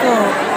school.